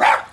Rawr.